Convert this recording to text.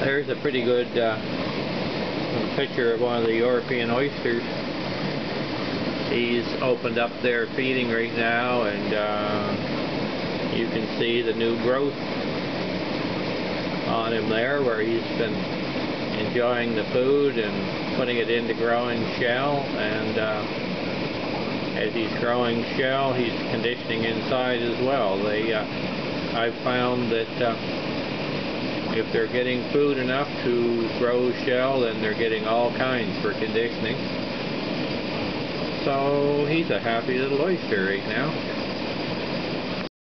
There's a pretty good uh, picture of one of the European oysters. He's opened up there feeding right now and uh, you can see the new growth on him there where he's been enjoying the food and putting it into growing shell and uh, as he's growing shell he's conditioning inside as well. They, uh, I've found that uh, if they're getting food enough to grow shell, then they're getting all kinds for conditioning. So he's a happy little oyster right now.